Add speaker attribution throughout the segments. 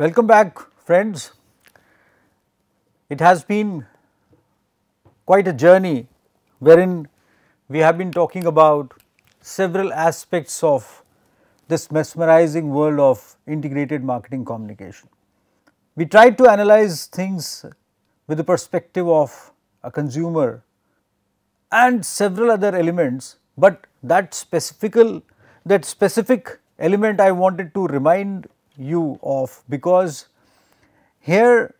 Speaker 1: Welcome back friends. It has been quite a journey wherein we have been talking about several aspects of this mesmerizing world of integrated marketing communication. We tried to analyze things with the perspective of a consumer and several other elements, but that specific that specific element I wanted to remind you of because here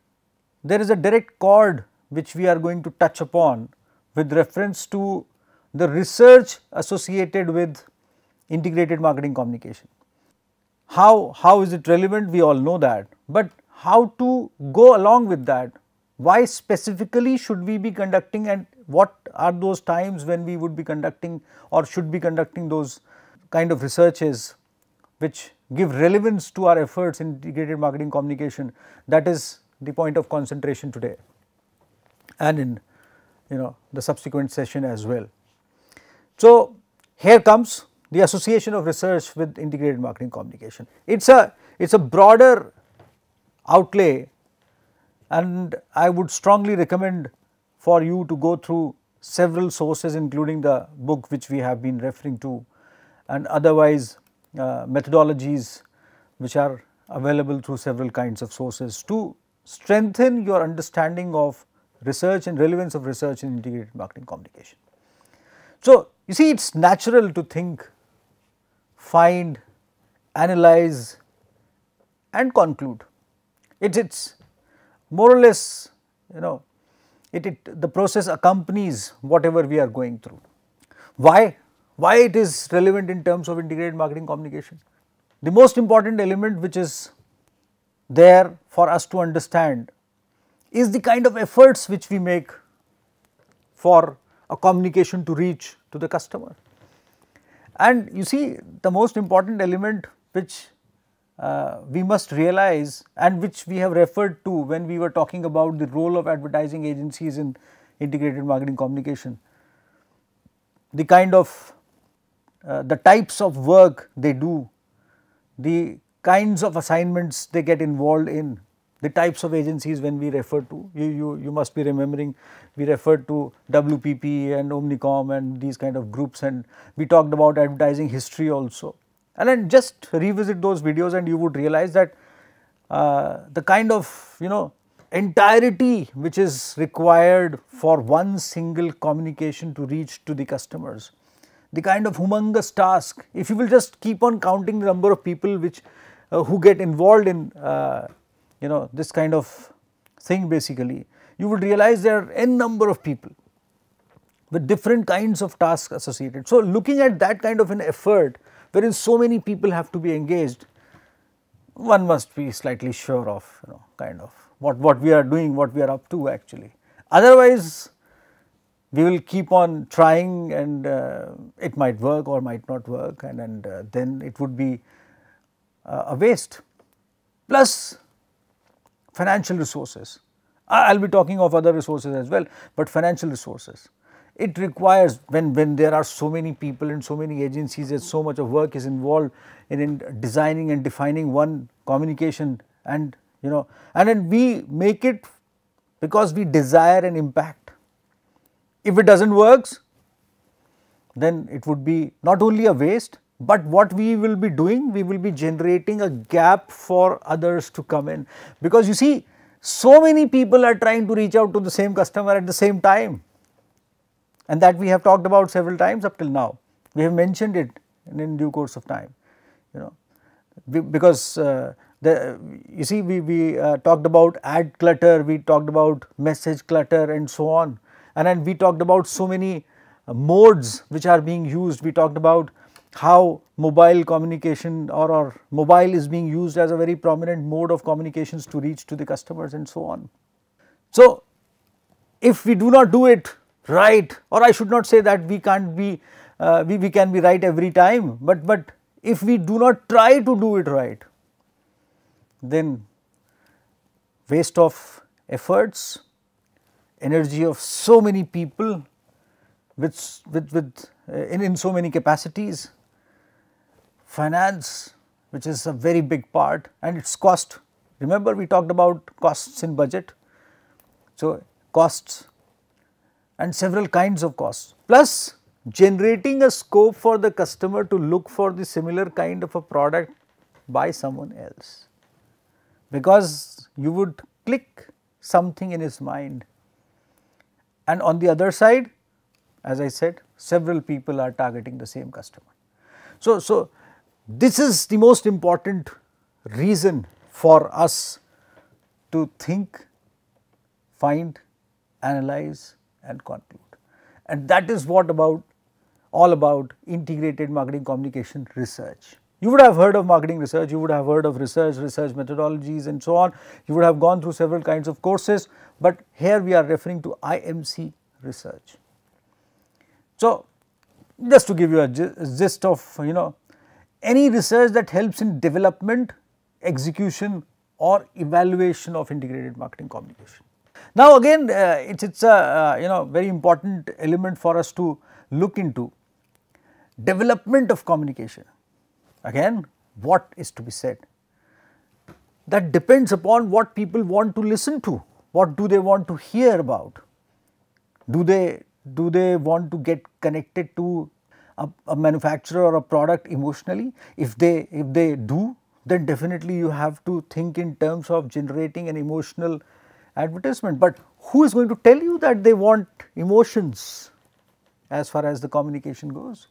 Speaker 1: there is a direct chord which we are going to touch upon with reference to the research associated with integrated marketing communication. How, how is it relevant? We all know that, but how to go along with that, why specifically should we be conducting and what are those times when we would be conducting or should be conducting those kind of researches which give relevance to our efforts in integrated marketing communication that is the point of concentration today and in you know the subsequent session as well. So, here comes the association of research with integrated marketing communication. It is a it is a broader outlay and I would strongly recommend for you to go through several sources including the book which we have been referring to and otherwise Uh, methodologies which are available through several kinds of sources to strengthen your understanding of research and relevance of research in integrated marketing communication. So, you see it is natural to think, find, analyze and conclude. It is more or less you know it, it the process accompanies whatever we are going through. Why? Why it is relevant in terms of integrated marketing communication? The most important element which is there for us to understand is the kind of efforts which we make for a communication to reach to the customer. And you see the most important element which uh, we must realize and which we have referred to when we were talking about the role of advertising agencies in integrated marketing communication. The kind of uh, the types of work they do, the kinds of assignments they get involved in, the types of agencies when we refer to, you, you, you must be remembering we referred to WPP and Omnicom and these kind of groups and we talked about advertising history also. And then just revisit those videos and you would realize that uh, the kind of you know entirety which is required for one single communication to reach to the customers, the kind of humongous task, if you will just keep on counting the number of people which uh, who get involved in uh, you know this kind of thing basically, you would realize there are n number of people with different kinds of tasks associated. So, looking at that kind of an effort wherein so many people have to be engaged, one must be slightly sure of you know kind of what, what we are doing, what we are up to actually. Otherwise, we will keep on trying and uh, it might work or might not work and, and uh, then it would be uh, a waste. Plus financial resources. I will be talking of other resources as well, but financial resources. It requires when, when there are so many people and so many agencies and so much of work is involved in, in designing and defining one communication and you know and then we make it because we desire an impact. If it does not works then it would be not only a waste, but what we will be doing we will be generating a gap for others to come in. Because you see so many people are trying to reach out to the same customer at the same time. And that we have talked about several times up till now. We have mentioned it in, in due course of time, you know, because uh, the, you see we, we uh, talked about ad clutter, we talked about message clutter and so on and then we talked about so many uh, modes which are being used, we talked about how mobile communication or, or mobile is being used as a very prominent mode of communications to reach to the customers and so on. So, if we do not do it right or I should not say that we can't be uh, we, we can be right every time, but, but if we do not try to do it right then waste of efforts, energy of so many people with, with, with uh, in, in so many capacities, finance which is a very big part and its cost. Remember we talked about costs in budget. So, costs and several kinds of costs. Plus generating a scope for the customer to look for the similar kind of a product by someone else. Because you would click something in his mind and on the other side as I said several people are targeting the same customer. So, so this is the most important reason for us to think, find, analyze and conclude and that is what about all about integrated marketing communication research. You would have heard of marketing research, you would have heard of research, research methodologies and so on. You would have gone through several kinds of courses, but here we are referring to IMC research. So, just to give you a gist of you know any research that helps in development, execution or evaluation of integrated marketing communication. Now again uh, it is a uh, you know very important element for us to look into development of communication. Again what is to be said? That depends upon what people want to listen to, what do they want to hear about. Do they do they want to get connected to a, a manufacturer or a product emotionally? If they if they do then definitely you have to think in terms of generating an emotional advertisement. But who is going to tell you that they want emotions as far as the communication goes?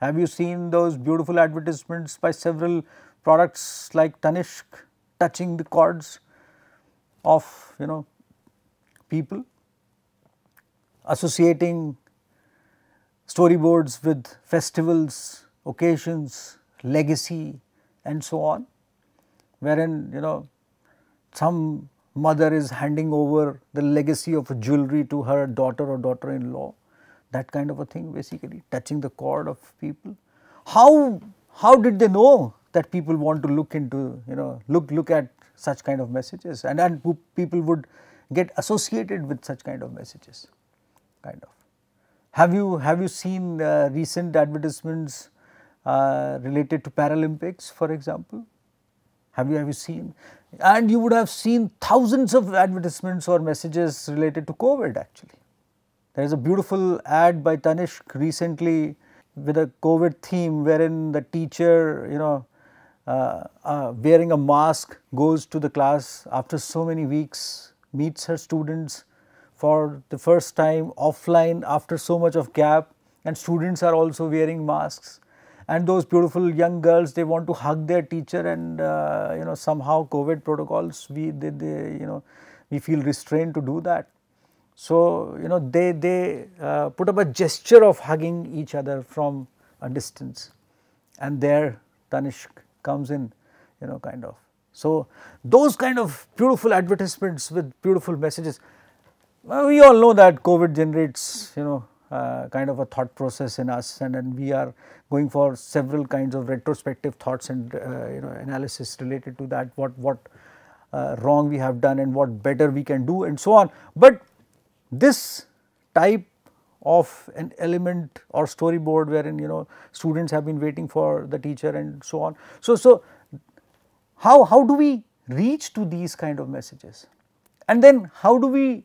Speaker 1: Have you seen those beautiful advertisements by several products like Tanishq touching the chords of you know people associating storyboards with festivals, occasions, legacy and so on wherein you know some mother is handing over the legacy of jewelry to her daughter or daughter in law that kind of a thing basically touching the chord of people. How, how did they know that people want to look into you know look look at such kind of messages and, and people would get associated with such kind of messages kind of. Have you have you seen uh, recent advertisements uh, related to Paralympics for example? Have you have you seen? And you would have seen thousands of advertisements or messages related to COVID actually. There is a beautiful ad by Tanishq recently with a COVID theme wherein the teacher, you know, uh, uh, wearing a mask goes to the class after so many weeks, meets her students for the first time offline after so much of gap and students are also wearing masks. And those beautiful young girls they want to hug their teacher and uh, you know somehow covid protocols we they, they you know we feel restrained to do that so, you know they, they uh, put up a gesture of hugging each other from a distance and there Tanishq comes in you know kind of. So, those kind of beautiful advertisements with beautiful messages, well, we all know that COVID generates you know uh, kind of a thought process in us and, and we are going for several kinds of retrospective thoughts and uh, you know analysis related to that what what uh, wrong we have done and what better we can do and so on. But this type of an element or storyboard wherein you know students have been waiting for the teacher and so on. So, so how, how do we reach to these kind of messages? And then how do we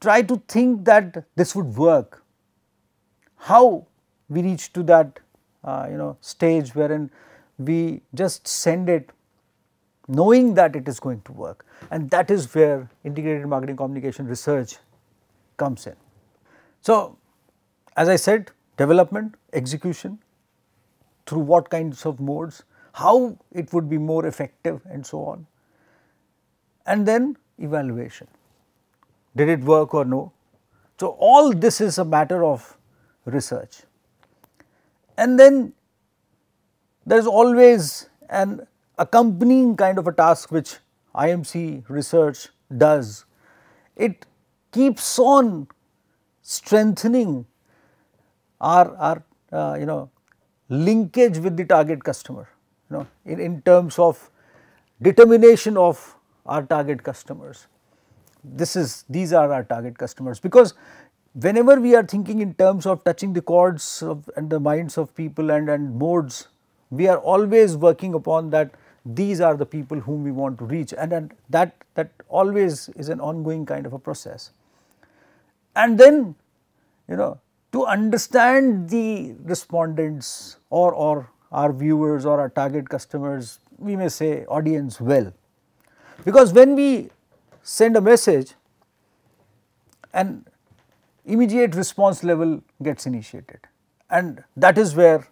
Speaker 1: try to think that this would work, how we reach to that uh, you know stage wherein we just send it knowing that it is going to work. And that is where integrated marketing communication research comes in. So, as I said development, execution through what kinds of modes, how it would be more effective and so on and then evaluation. Did it work or no? So, all this is a matter of research and then there is always an accompanying kind of a task which IMC research does. It keeps on strengthening our, our uh, you know linkage with the target customer you know in, in terms of determination of our target customers. This is these are our target customers because whenever we are thinking in terms of touching the chords of and the minds of people and, and modes, we are always working upon that these are the people whom we want to reach and, and that, that always is an ongoing kind of a process. And then you know to understand the respondents or, or our viewers or our target customers we may say audience well. Because when we send a message an immediate response level gets initiated and that is where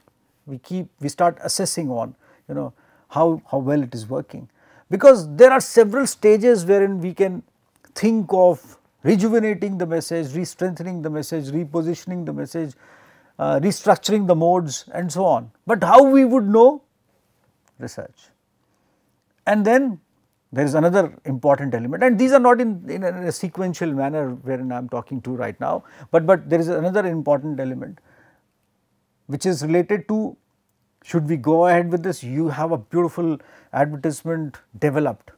Speaker 1: we keep we start assessing on you know how, how well it is working. Because there are several stages wherein we can think of rejuvenating the message, re-strengthening the message, repositioning the message, uh, restructuring the modes and so on. But how we would know? Research. And then there is another important element and these are not in, in, a, in a sequential manner wherein I am talking to right now, but, but there is another important element which is related to should we go ahead with this? You have a beautiful advertisement developed.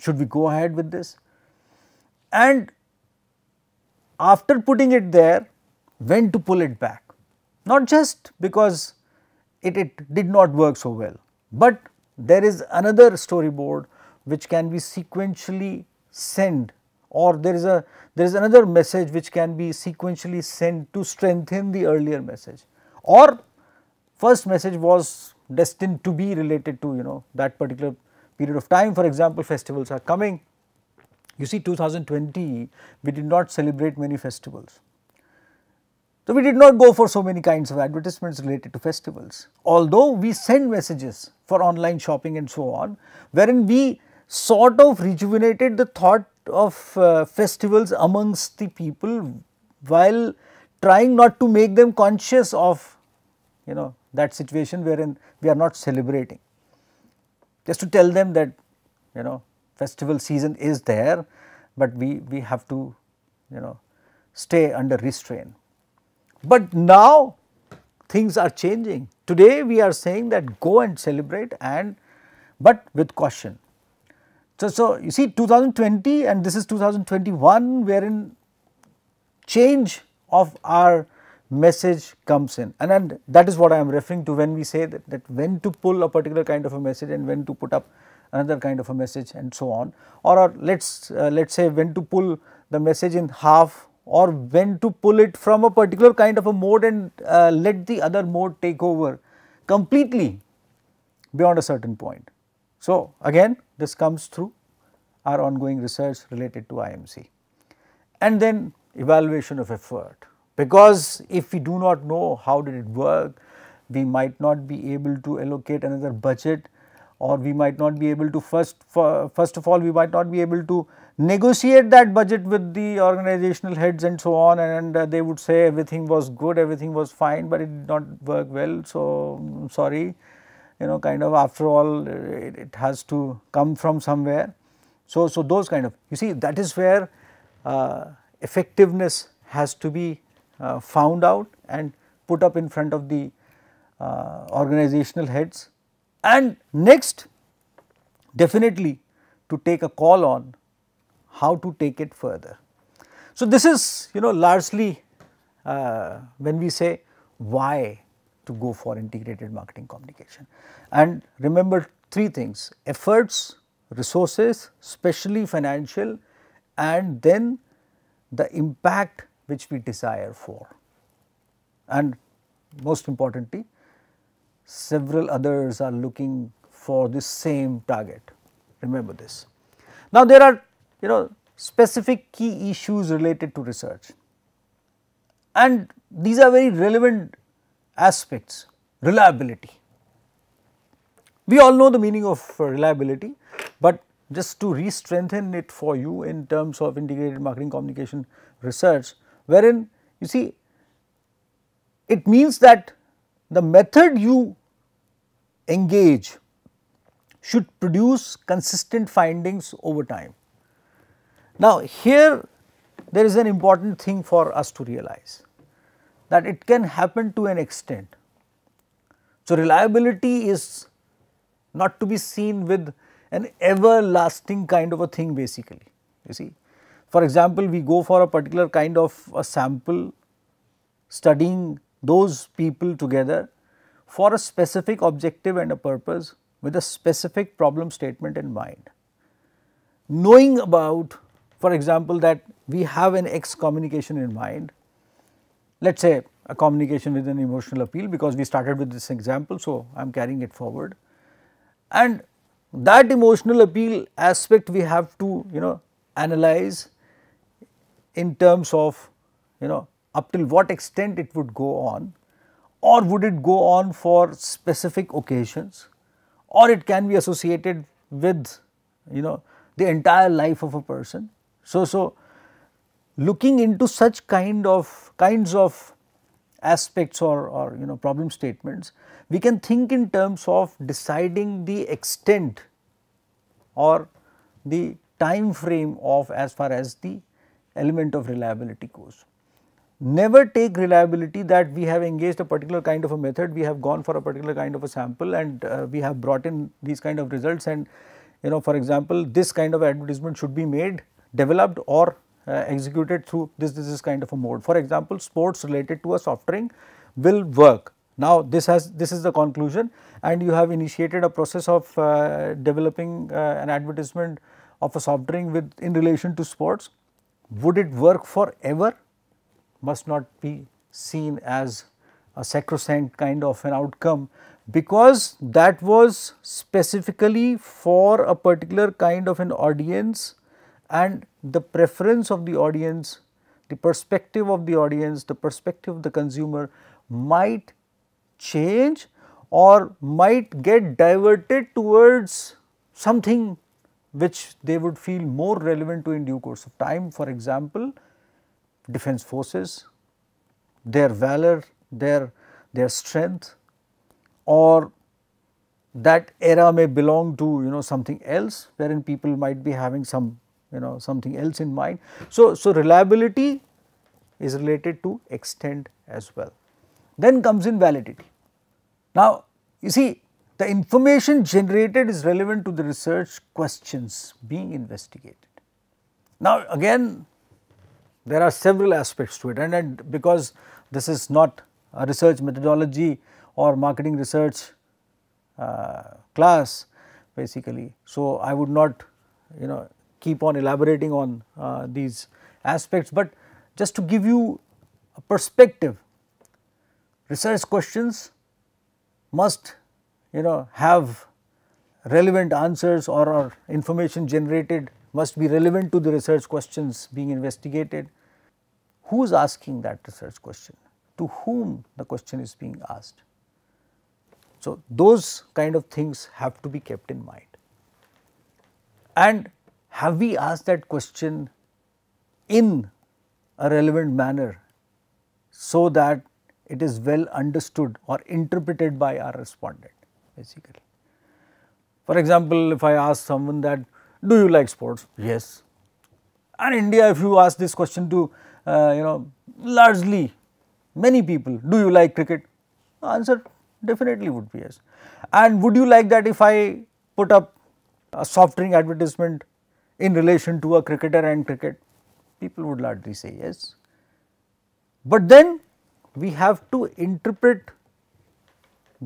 Speaker 1: Should we go ahead with this? And after putting it there, when to pull it back? Not just because it, it did not work so well, but there is another storyboard which can be sequentially sent or there is a there is another message which can be sequentially sent to strengthen the earlier message or first message was destined to be related to you know that particular period of time. For example, festivals are coming. You see 2020 we did not celebrate many festivals. So, we did not go for so many kinds of advertisements related to festivals. Although we send messages for online shopping and so on, wherein we sort of rejuvenated the thought of uh, festivals amongst the people while trying not to make them conscious of you know that situation wherein we are not celebrating. Just to tell them that you know festival season is there, but we, we have to you know stay under restraint. But now things are changing. Today we are saying that go and celebrate and but with caution. So, so you see 2020 and this is 2021 wherein change of our message comes in and, and that is what I am referring to when we say that, that when to pull a particular kind of a message and when to put up another kind of a message and so on. Or, or let us uh, let us say when to pull the message in half or when to pull it from a particular kind of a mode and uh, let the other mode take over completely beyond a certain point. So, again this comes through our ongoing research related to IMC and then evaluation of effort. Because if we do not know how did it work, we might not be able to allocate another budget or we might not be able to first, first of all we might not be able to negotiate that budget with the organizational heads and so on and uh, they would say everything was good, everything was fine, but it did not work well. So, um, sorry, you know kind of after all it, it, has to come from somewhere. So, so those kind of you see that is where uh, effectiveness has to be uh, found out and put up in front of the uh, organizational heads and next definitely to take a call on how to take it further. So, this is you know largely uh, when we say why to go for integrated marketing communication and remember three things efforts, resources, especially financial and then the impact which we desire for. And most importantly, several others are looking for the same target, remember this. Now, there are you know specific key issues related to research and these are very relevant aspects, reliability. We all know the meaning of uh, reliability, but just to re-strengthen it for you in terms of integrated marketing communication research, wherein you see it means that the method you engage should produce consistent findings over time. Now, here there is an important thing for us to realize that it can happen to an extent. So, reliability is not to be seen with an everlasting kind of a thing basically, you see. For example, we go for a particular kind of a sample studying those people together for a specific objective and a purpose with a specific problem statement in mind. Knowing about for example, that we have an X communication in mind, let us say a communication with an emotional appeal because we started with this example. So, I am carrying it forward and that emotional appeal aspect we have to you know analyze in terms of you know up till what extent it would go on or would it go on for specific occasions or it can be associated with you know the entire life of a person. So, so looking into such kind of kinds of aspects or, or you know problem statements, we can think in terms of deciding the extent or the time frame of as far as the element of reliability goes. Never take reliability that we have engaged a particular kind of a method, we have gone for a particular kind of a sample and uh, we have brought in these kind of results and you know for example, this kind of advertisement should be made, developed or uh, executed through this, this is kind of a mode. For example, sports related to a soft drink will work. Now, this has this is the conclusion and you have initiated a process of uh, developing uh, an advertisement of a soft drink with in relation to sports would it work forever must not be seen as a sacrosanct kind of an outcome because that was specifically for a particular kind of an audience and the preference of the audience, the perspective of the audience, the perspective of the consumer might change or might get diverted towards something which they would feel more relevant to in due course of time. For example, defense forces, their valor, their, their strength or that era may belong to you know something else wherein people might be having some you know something else in mind. So, so reliability is related to extent as well. Then comes in validity. Now, you see the information generated is relevant to the research questions being investigated. Now, again there are several aspects to it and, and because this is not a research methodology or marketing research uh, class basically. So, I would not you know keep on elaborating on uh, these aspects, but just to give you a perspective research questions must you know have relevant answers or, or information generated must be relevant to the research questions being investigated. Who is asking that research question? To whom the question is being asked? So, those kind of things have to be kept in mind. And have we asked that question in a relevant manner so that it is well understood or interpreted by our respondent basically. For example, if I ask someone that do you like sports? Yes. And India if you ask this question to uh, you know largely many people do you like cricket? Answer definitely would be yes. And would you like that if I put up a soft drink advertisement in relation to a cricketer and cricket, people would largely say yes. But then we have to interpret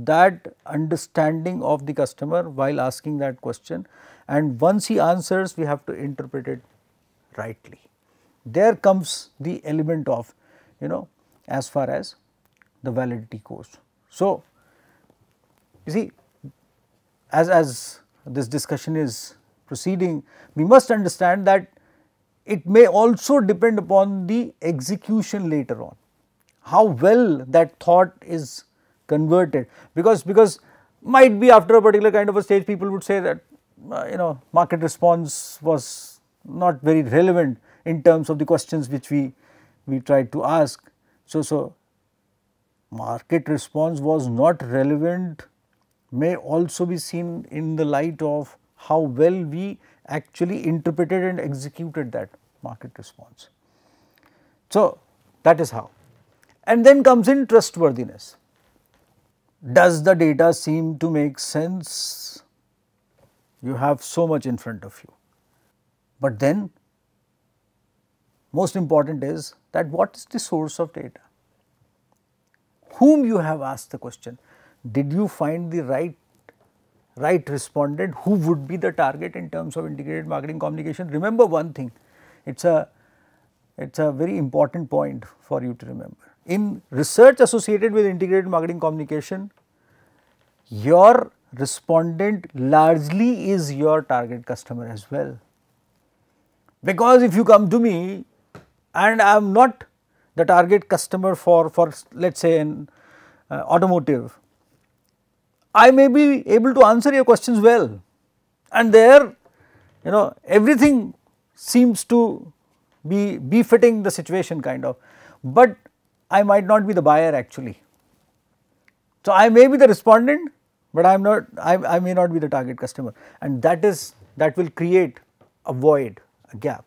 Speaker 1: that understanding of the customer while asking that question and once he answers we have to interpret it rightly. There comes the element of you know as far as the validity goes. So, you see as, as this discussion is proceeding, we must understand that it may also depend upon the execution later on, how well that thought is converted because, because might be after a particular kind of a stage people would say that uh, you know market response was not very relevant in terms of the questions which we, we tried to ask. So, so market response was not relevant may also be seen in the light of how well we actually interpreted and executed that market response. So, that is how. And then comes in trustworthiness. Does the data seem to make sense? You have so much in front of you. But then most important is that what is the source of data? Whom you have asked the question? Did you find the right right respondent who would be the target in terms of integrated marketing communication. Remember one thing, it is a it is a very important point for you to remember. In research associated with integrated marketing communication, your respondent largely is your target customer as well. Because if you come to me and I am not the target customer for, for let us say an uh, automotive, I may be able to answer your questions well and there you know everything seems to be befitting the situation kind of, but I might not be the buyer actually. So, I may be the respondent, but I am not I, I may not be the target customer and that is that will create a void, a gap.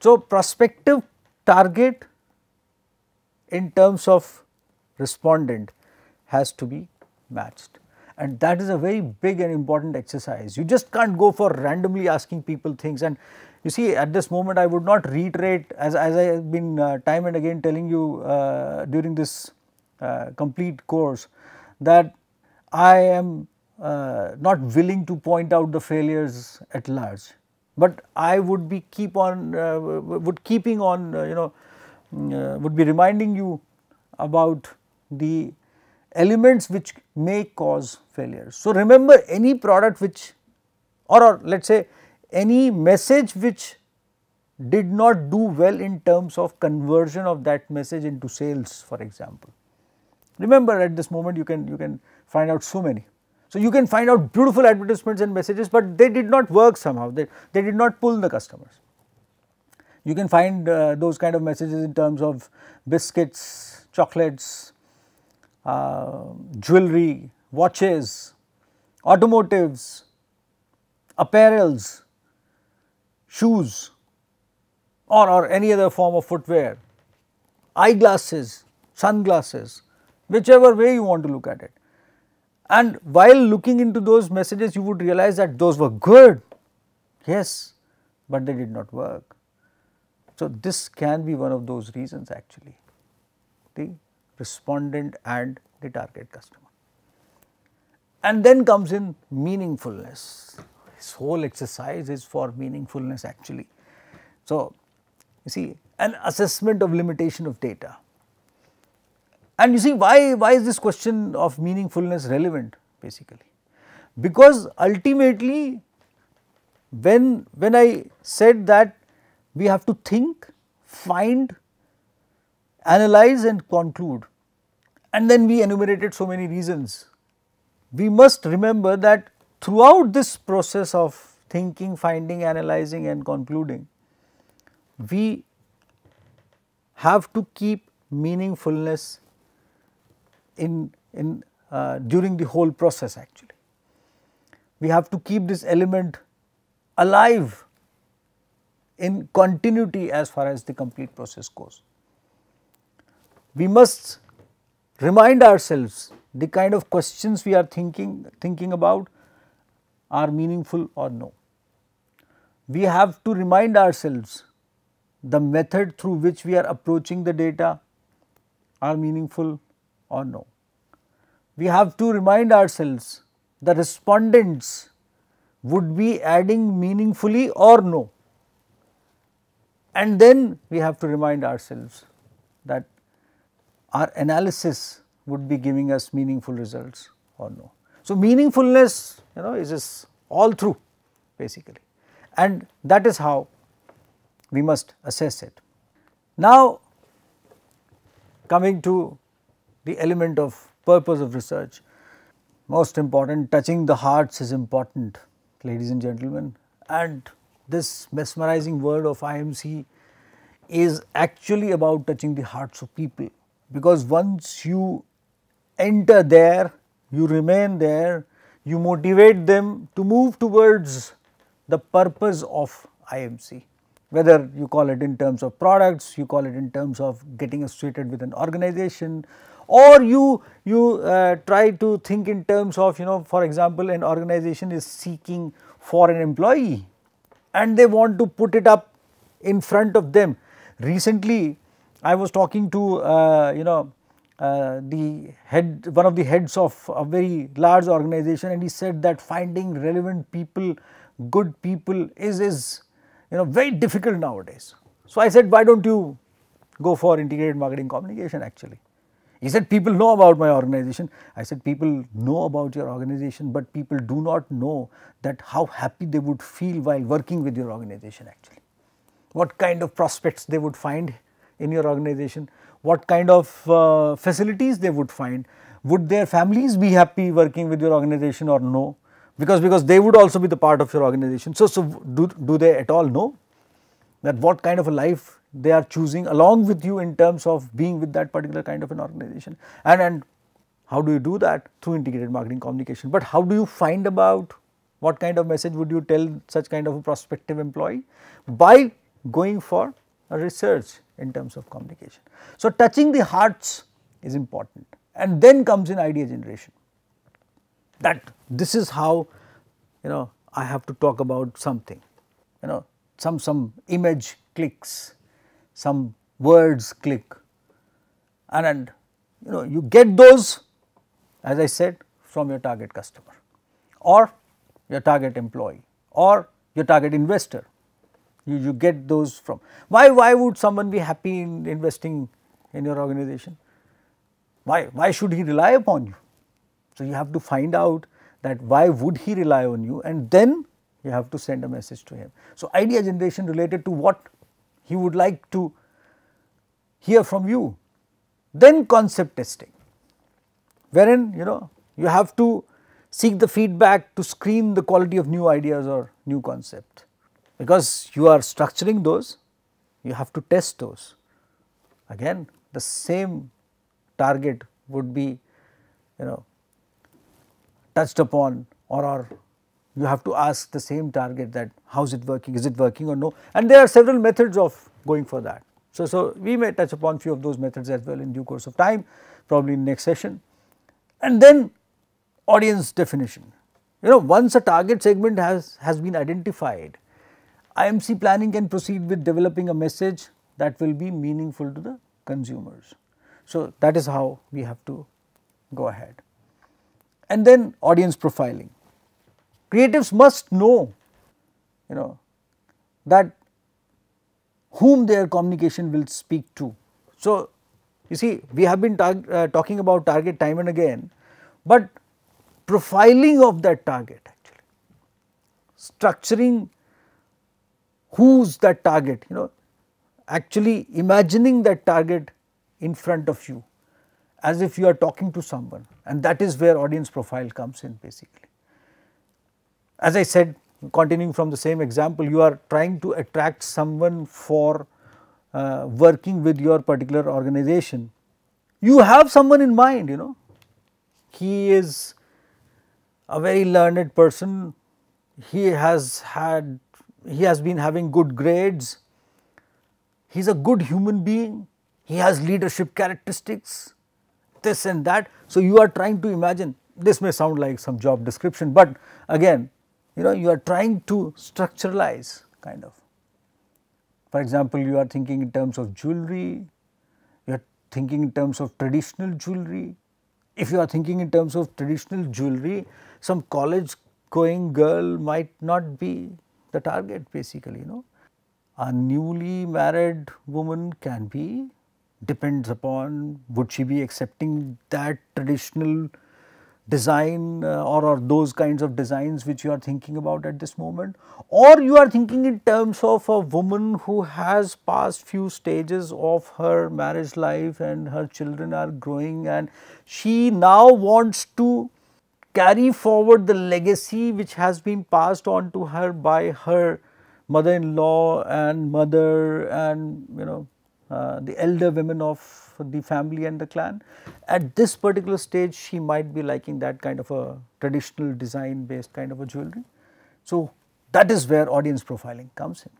Speaker 1: So, prospective target in terms of respondent has to be matched and that is a very big and important exercise. You just can't go for randomly asking people things and you see at this moment I would not reiterate as, as I have been uh, time and again telling you uh, during this uh, complete course that I am uh, not willing to point out the failures at large, but I would be keep on uh, would keeping on you know mm, would be reminding you about the elements which may cause failures. So, remember any product which or, or let us say any message which did not do well in terms of conversion of that message into sales for example. Remember at this moment you can you can find out so many. So, you can find out beautiful advertisements and messages, but they did not work somehow, they, they did not pull the customers. You can find uh, those kind of messages in terms of biscuits, chocolates, uh, jewelry, watches, automotives, apparels, shoes or, or any other form of footwear, eyeglasses, sunglasses, whichever way you want to look at it. And while looking into those messages, you would realize that those were good, yes, but they did not work. So, this can be one of those reasons actually, the respondent and the target customer. And then comes in meaningfulness. This whole exercise is for meaningfulness actually. So, you see an assessment of limitation of data. And you see why, why is this question of meaningfulness relevant basically? Because ultimately when, when I said that we have to think, find, analyze and conclude and then we enumerated so many reasons. We must remember that throughout this process of thinking, finding, analyzing and concluding, we have to keep meaningfulness in, in uh, during the whole process actually. We have to keep this element alive in continuity as far as the complete process goes. We must remind ourselves the kind of questions we are thinking, thinking about are meaningful or no. We have to remind ourselves the method through which we are approaching the data are meaningful or no. We have to remind ourselves the respondents would be adding meaningfully or no. And then we have to remind ourselves that our analysis would be giving us meaningful results or no. So, meaningfulness you know is all through basically. And that is how we must assess it. Now, coming to the element of purpose of research, most important touching the hearts is important ladies and gentlemen. And this mesmerizing word of IMC is actually about touching the hearts of people. Because once you enter there, you remain there, you motivate them to move towards the purpose of IMC whether you call it in terms of products, you call it in terms of getting associated with an organization or you, you uh, try to think in terms of you know for example an organization is seeking for an employee and they want to put it up in front of them. Recently I was talking to uh, you know uh, the head one of the heads of a very large organization and he said that finding relevant people good people is is you know very difficult nowadays. So, I said why do not you go for integrated marketing communication actually. He said people know about my organization. I said people know about your organization, but people do not know that how happy they would feel while working with your organization actually. What kind of prospects they would find in your organization, what kind of uh, facilities they would find, would their families be happy working with your organization or no, because, because they would also be the part of your organization. So, so do, do they at all know that what kind of a life they are choosing along with you in terms of being with that particular kind of an organization? And, and how do you do that? Through integrated marketing communication. But how do you find about what kind of message would you tell such kind of a prospective employee? By going for a research in terms of communication. So, touching the hearts is important and then comes in idea generation that this is how you know I have to talk about something you know some some image clicks some words click and, and you know you get those as I said from your target customer or your target employee or your target investor you, you get those from why why would someone be happy in investing in your organization why why should he rely upon you so you have to find out that why would he rely on you and then you have to send a message to him so idea generation related to what he would like to hear from you. Then concept testing, wherein you know you have to seek the feedback to screen the quality of new ideas or new concept. Because you are structuring those, you have to test those. Again the same target would be you know touched upon or, or you have to ask the same target that how is it working, is it working or no and there are several methods of going for that. So, so we may touch upon few of those methods as well in due course of time probably in next session and then audience definition. You know once a target segment has, has been identified IMC planning can proceed with developing a message that will be meaningful to the consumers. So, that is how we have to go ahead. And then audience profiling. Creatives must know, you know, that whom their communication will speak to. So, you see we have been uh, talking about target time and again, but profiling of that target actually, structuring who's that target, you know, actually imagining that target in front of you as if you are talking to someone and that is where audience profile comes in basically. As I said continuing from the same example you are trying to attract someone for uh, working with your particular organization. You have someone in mind you know he is a very learned person he has had he has been having good grades he is a good human being he has leadership characteristics this and that. So, you are trying to imagine this may sound like some job description, but again you know you are trying to structuralize kind of. For example, you are thinking in terms of jewelry, you are thinking in terms of traditional jewelry. If you are thinking in terms of traditional jewelry, some college going girl might not be the target basically you know. A newly married woman can be depends upon would she be accepting that traditional design uh, or, or those kinds of designs which you are thinking about at this moment or you are thinking in terms of a woman who has passed few stages of her marriage life and her children are growing and she now wants to carry forward the legacy which has been passed on to her by her mother-in-law and mother and you know uh, the elder women of the family and the clan. At this particular stage she might be liking that kind of a traditional design based kind of a jewelry. So, that is where audience profiling comes in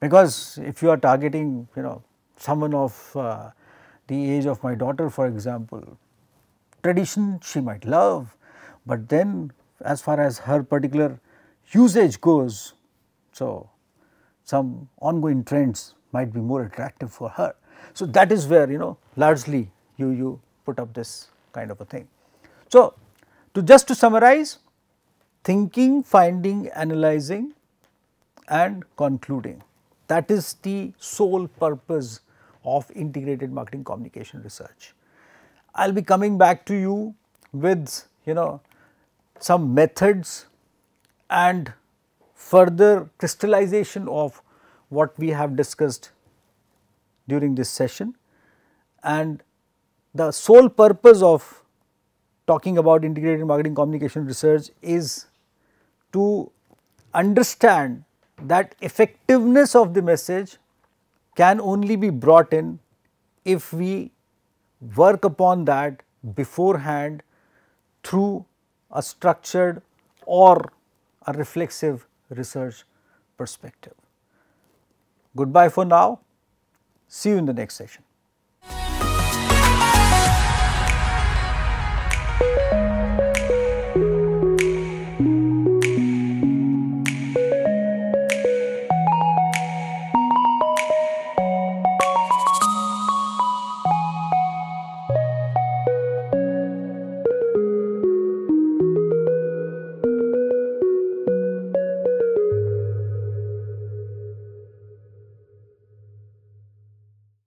Speaker 1: because if you are targeting you know someone of uh, the age of my daughter for example, tradition she might love, but then as far as her particular usage goes, so some ongoing trends might be more attractive for her. So, that is where you know largely you, you put up this kind of a thing. So, to just to summarize thinking, finding, analyzing and concluding that is the sole purpose of integrated marketing communication research. I will be coming back to you with you know some methods and further crystallization of what we have discussed during this session. And the sole purpose of talking about integrated marketing communication research is to understand that effectiveness of the message can only be brought in if we work upon that beforehand through a structured or a reflexive research perspective. Goodbye for now. See you in the next session.